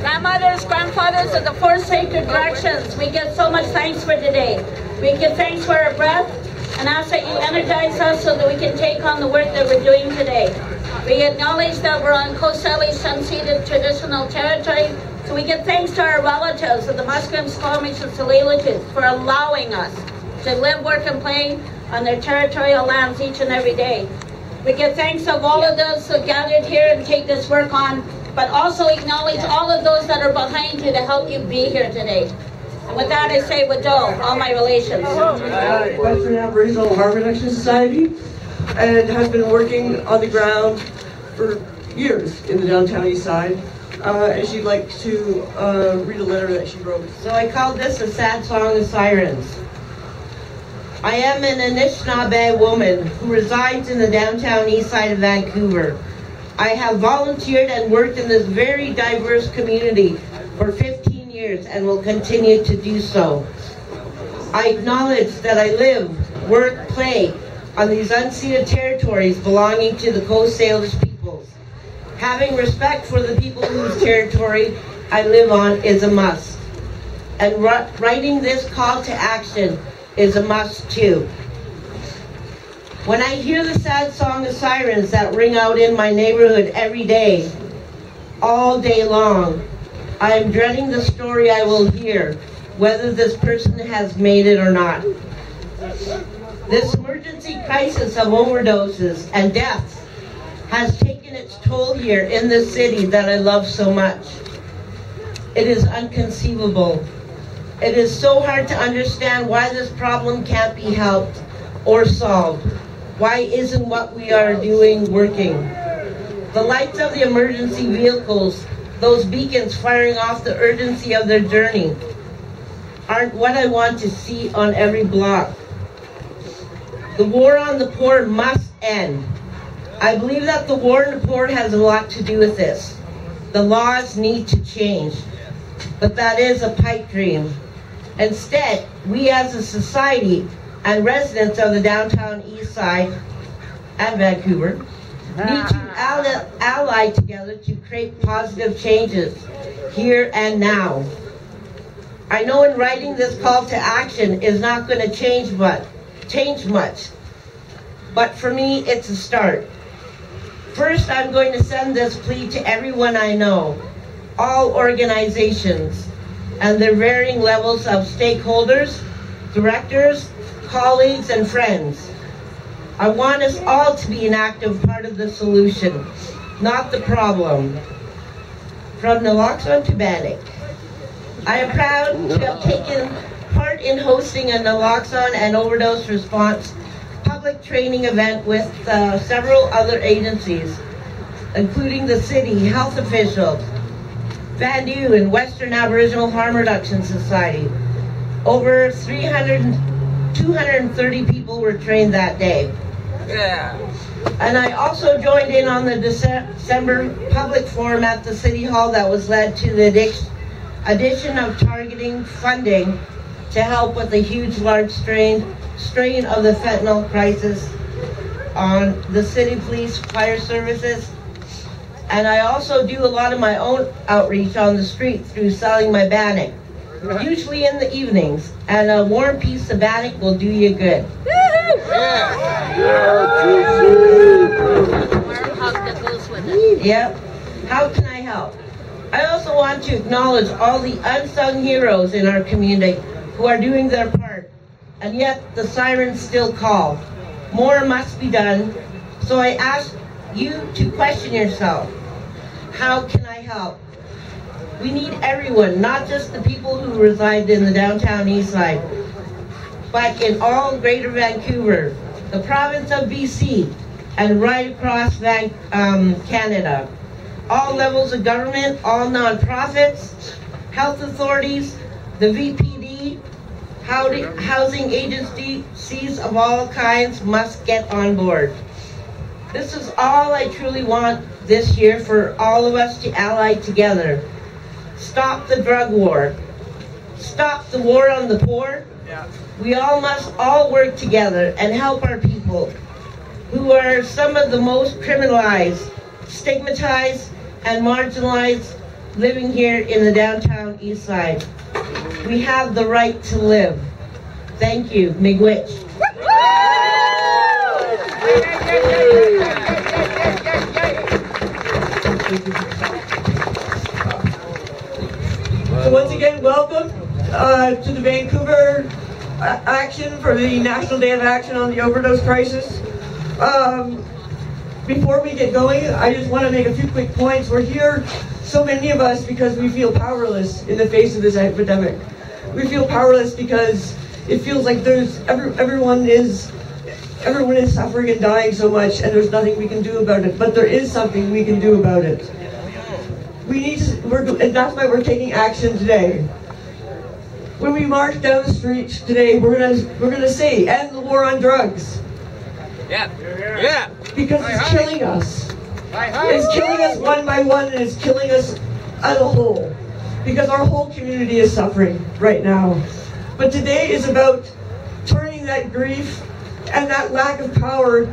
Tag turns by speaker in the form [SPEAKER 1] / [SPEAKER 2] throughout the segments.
[SPEAKER 1] Grandmothers, grandfathers are the four sacred directions. We give so much thanks for today. We give thanks for our breath and ask that you energize us so that we can take on the work that we're doing today. We acknowledge that we're on Coast Salish unceded traditional territory, so we give thanks to our relatives of the Musqueam, Squamish, and Tsleil-Waututh for allowing us to live, work, and play on their territorial lands each and every day. We give thanks of all of those who gathered here and take this work on, but also acknowledge all of those that are behind you to help you be here today. And with that, I say Wado, all my relations.
[SPEAKER 2] Uh, Western Aboriginal Harm Reduction Society, and have been working on the ground for years in the downtown east side. Uh, and she'd like to uh, read a letter that she wrote.
[SPEAKER 3] So I called this a sad song of sirens. I am an Anishinaabe woman who resides in the downtown east side of Vancouver. I have volunteered and worked in this very diverse community for 15 years and will continue to do so. I acknowledge that I live, work, play on these unceded territories belonging to the Coast Salish peoples. Having respect for the people whose territory I live on is a must. And writing this call to action is a must too. When I hear the sad song of sirens that ring out in my neighborhood every day, all day long, I am dreading the story I will hear, whether this person has made it or not. This emergency crisis of overdoses and deaths has taken its toll here in this city that I love so much. It is unconceivable. It is so hard to understand why this problem can't be helped or solved. Why isn't what we are doing working? The lights of the emergency vehicles, those beacons firing off the urgency of their journey, aren't what I want to see on every block. The war on the poor must end. I believe that the war on the poor has a lot to do with this. The laws need to change, but that is a pipe dream. Instead, we as a society and residents of the downtown east side and Vancouver need to ah. ally, ally together to create positive changes here and now. I know in writing this call to action is not going to change much, change much. But for me, it's a start. First, I'm going to send this plea to everyone I know, all organizations, and their varying levels of stakeholders, directors, colleagues, and friends. I want us all to be an active part of the solution, not the problem. From Naloxone to Bannock. I am proud to have taken part in hosting a naloxone and overdose response public training event with uh, several other agencies, including the city, health officials, VANDU, and Western Aboriginal Harm Reduction Society. Over 300, 230 people were trained that day.
[SPEAKER 4] Yeah.
[SPEAKER 3] And I also joined in on the December public forum at the City Hall that was led to the addition of targeting funding to help with the huge large strain strain of the fentanyl crisis on the city police, fire services, and I also do a lot of my own outreach on the street through selling my bannock, usually in the evenings. And a warm piece of bannock will do you good. Yeah. Yeah. Yep. How can I help? I also want to acknowledge all the unsung heroes in our community who are doing their part and yet the sirens still call. More must be done, so I ask you to question yourself. How can I help? We need everyone, not just the people who reside in the downtown east side, but in all greater Vancouver, the province of BC, and right across Van um, Canada. All levels of government, all nonprofits, health authorities, the VPD, housing agencies of all kinds must get on board. This is all I truly want this year for all of us to ally together. Stop the drug war. Stop the war on the poor. We all must all work together and help our people who are some of the most criminalized, stigmatized, and marginalized living here in the downtown east side. We have the right to live. Thank you, Miigwech.
[SPEAKER 2] So once again, welcome uh, to the Vancouver uh, action for the National Day of Action on the Overdose Crisis. Um, before we get going, I just want to make a few quick points. We're here, so many of us, because we feel powerless in the face of this epidemic. We feel powerless because it feels like there's every, everyone is everyone is suffering and dying so much, and there's nothing we can do about it. But there is something we can do about it. We need to, we're, and that's why we're taking action today. When we march down the street today, we're gonna we're gonna say end the war on drugs
[SPEAKER 4] Yeah. Yeah.
[SPEAKER 2] because it's killing us. It's killing us one by one, and it's killing us as a whole because our whole community is suffering right now. But today is about turning that grief and that lack of power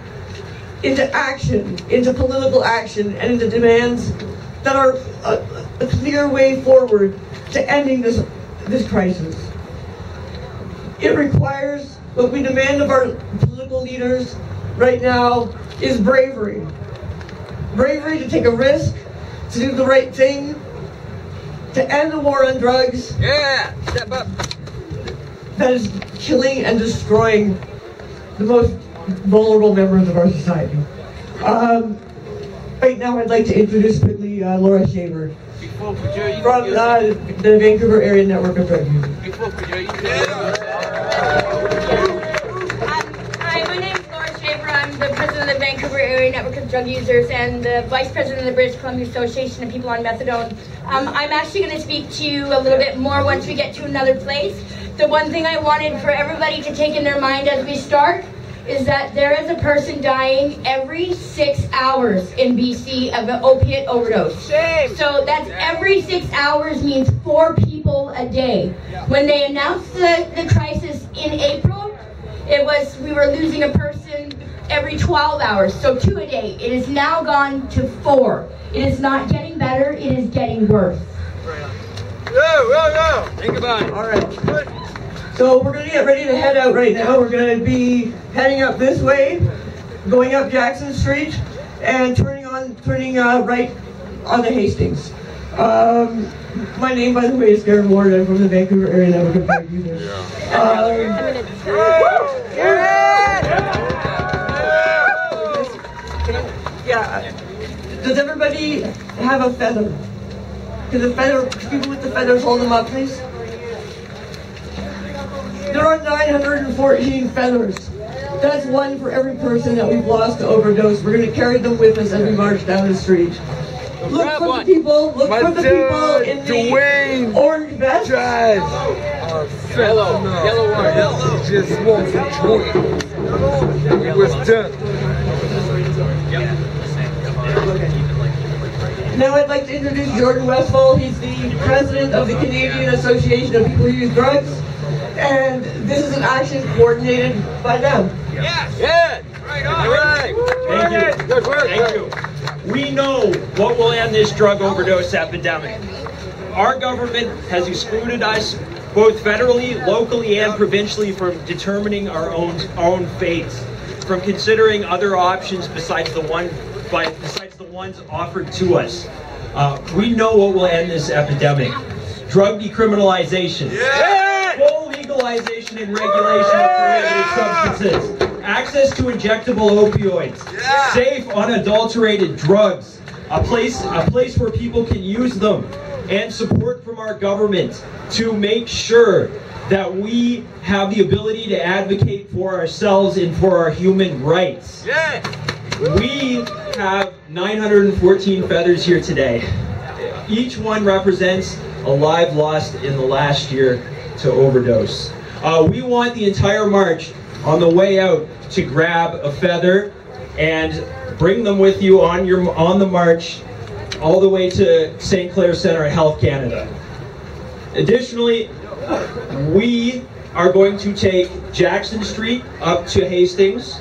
[SPEAKER 2] into action, into political action, and into demands that are a, a clear way forward to ending this this crisis. It requires what we demand of our political leaders right now is bravery. Bravery to take a risk, to do the right thing, to end the war on drugs
[SPEAKER 4] Yeah. Step up.
[SPEAKER 2] that is killing and destroying the most vulnerable members of our society. Um, right now, I'd like to introduce quickly uh, Laura Shaver
[SPEAKER 4] Before we do, you
[SPEAKER 2] from uh, the Vancouver Area Network of Drug
[SPEAKER 5] Area Network of Drug Users and the vice president of the British Columbia Association of People on Methadone. Um, I'm actually going to speak to you a little bit more once we get to another place. The one thing I wanted for everybody to take in their mind as we start is that there is a person dying every six hours in BC of an opiate overdose.
[SPEAKER 4] Shame.
[SPEAKER 5] So that's every six hours means four people a day. When they announced the, the crisis in April, it was we were losing a person every 12 hours, so two a day. It is now gone to four. It is not getting better, it is getting worse.
[SPEAKER 4] Go, go, go. Think about it.
[SPEAKER 2] All right. So we're gonna get ready to head out right now. We're gonna be heading up this way, going up Jackson Street, and turning on, turning uh, right onto Hastings. Um, my name, by the way, is Karen Ward. I'm from the Vancouver Area Network of Drug Users. Um, yeah. Does everybody have a feather? Can the feather, people with the feathers hold them up, please? There are 914 feathers. That's one for every person that we've lost to overdose. We're going to carry them with us as we march down the street. Look
[SPEAKER 4] Grab
[SPEAKER 2] for
[SPEAKER 4] one.
[SPEAKER 2] the people. Look
[SPEAKER 6] My
[SPEAKER 2] for the
[SPEAKER 6] dad,
[SPEAKER 2] people in the
[SPEAKER 6] Dwayne.
[SPEAKER 2] orange vest.
[SPEAKER 6] Drive.
[SPEAKER 4] Yellow. Yellow one. Yellow.
[SPEAKER 6] He just wants a joint. It was done.
[SPEAKER 2] Now I'd like to introduce Jordan Westfall. He's the president of the Canadian Association of People Who Use Drugs. And this is an action coordinated by them.
[SPEAKER 4] Yes. Good. Right on. All right.
[SPEAKER 7] Thank you.
[SPEAKER 4] Good work.
[SPEAKER 7] Thank you. We know what will end this drug overdose epidemic. Our government has excluded us both federally, locally, and provincially from determining our own own fates, from considering other options besides the one by, besides the ones offered to us. Uh, we know what will end this epidemic. Drug decriminalization. Full legalization and regulation of prohibited substances. Access to injectable opioids. Safe, unadulterated drugs. A place, a place where people can use them. And support from our government to make sure that we have the ability to advocate for ourselves and for our human rights.
[SPEAKER 4] Yeah.
[SPEAKER 7] We have 914 feathers here today. Each one represents a life lost in the last year to overdose. Uh, we want the entire march on the way out to grab a feather and bring them with you on your on the march all the way to Sinclair Center at Health Canada. Additionally, we are going to take Jackson Street up to Hastings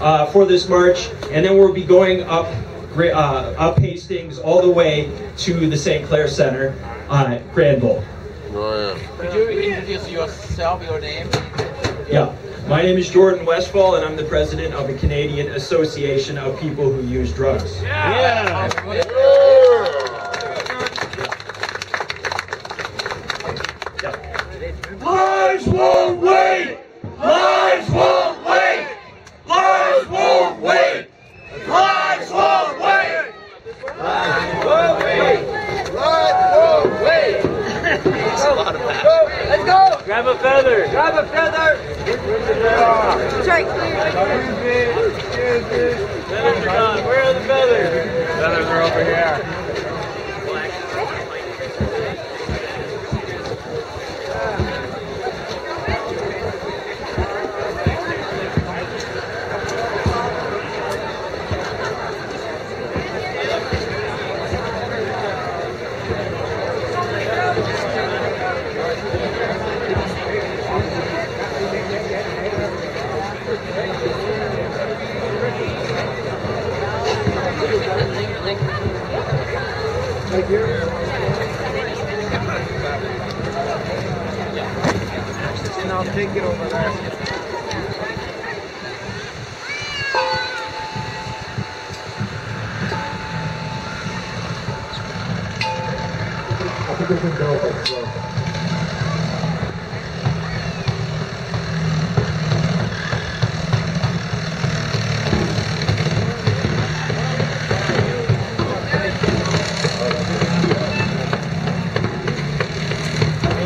[SPEAKER 7] uh, for this march, and then we'll be going up uh, up Hastings all the way to the Sinclair Center, uh, Granville.
[SPEAKER 8] Could you introduce yourself, your name?
[SPEAKER 7] Yeah. My name is Jordan Westfall, and I'm the president of the Canadian Association of People Who Use Drugs.
[SPEAKER 8] Yeah.
[SPEAKER 9] Lives won't wait! Lives won't wait! Lives won't wait! Lives won't wait! Lives won't wait! Lives won't wait!
[SPEAKER 8] That's a lot of that.
[SPEAKER 9] Let's go!
[SPEAKER 4] Grab a feather.
[SPEAKER 9] Grab a feather!
[SPEAKER 4] Feathers are gone. Where are the feathers? Feathers are over here.
[SPEAKER 8] And I'll take it over there. And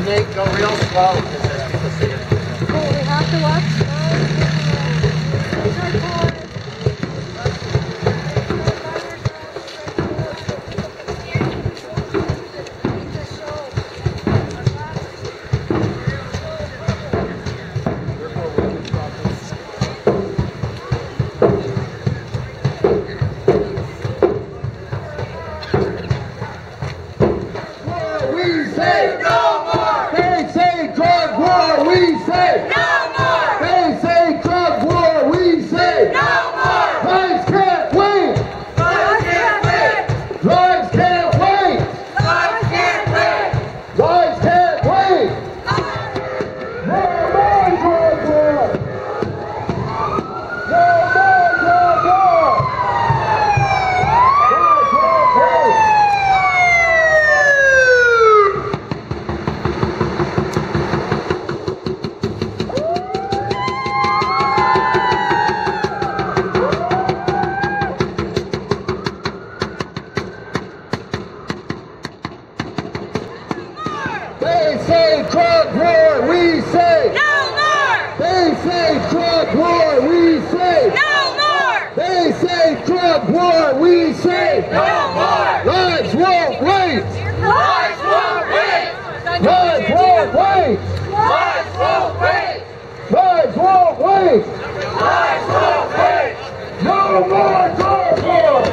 [SPEAKER 8] they go real slow
[SPEAKER 9] They say drug war, we say no more. They say drug war, we say no more. They say drug war, we say no more. Lives won't wait. Lives won't wait. Lives won't wait. Lives won't wait. Lives won't wait. Lives won't wait. No more drug war.